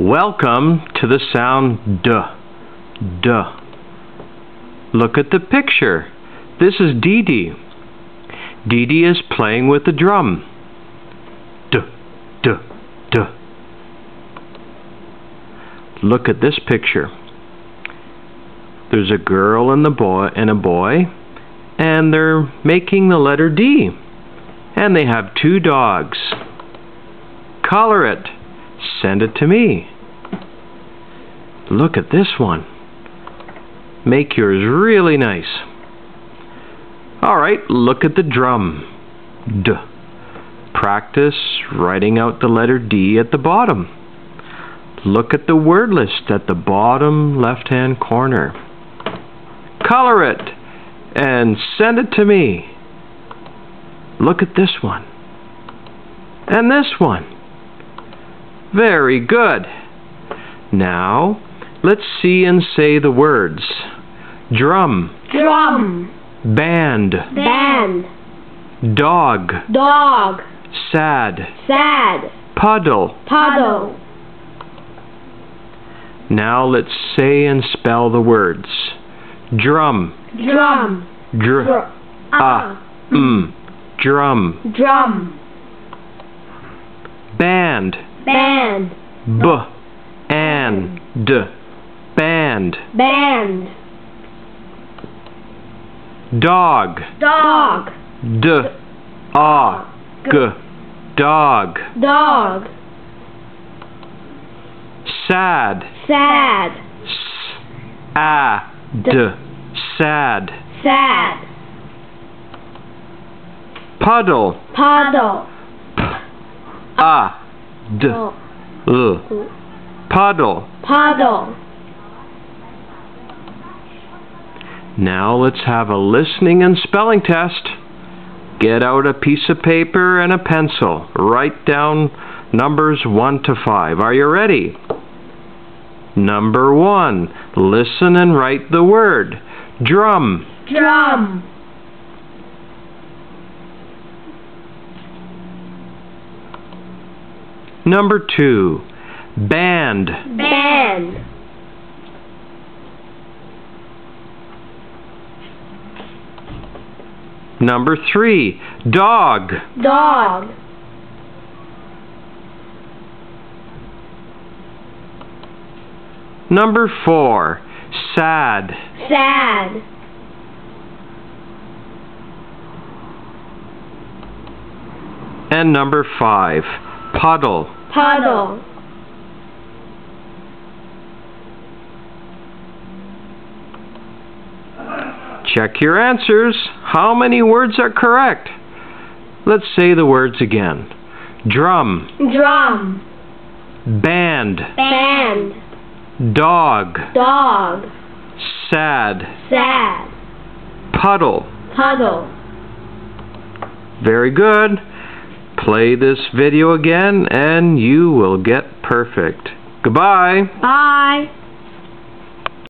Welcome to the sound D. D. Look at the picture. This is Dee Dee. Dee Dee is playing with the drum. D, D, D. Look at this picture. There's a girl and the boy and a boy, and they're making the letter D. And they have two dogs. Color it. Send it to me. Look at this one. Make yours really nice. Alright, look at the drum. D. Practice writing out the letter D at the bottom. Look at the word list at the bottom left hand corner. Color it and send it to me. Look at this one. And this one. Very good. Now, let's see and say the words. Drum, drum, band, band, dog, dog, sad, sad, puddle. puddle, Now let's say and spell the words. Drum, drum, dr, dr- ah, mm, drum, drum, band, band, b, and, d, band, band, dog, dog, d, ah, dog, dog, sad, sad, s, a, d, sad, sad, puddle, puddle, a, d, l, puddle. puddle. Now let's have a listening and spelling test. Get out a piece of paper and a pencil. Write down numbers 1 to 5. Are you ready? Number 1. Listen and write the word. Drum. Drum, Number 2. Band. band, Number 3. Dog. dog, Number 4. Sad. sad, And number 5. Puddle. puddle, Check your answers. How many words are correct? Let's say the words again. Drum, drum, band, band, dog, dog, sad, sad, puddle. puddle. Very good. Play this video again and you will get perfect. Goodbye. Bye.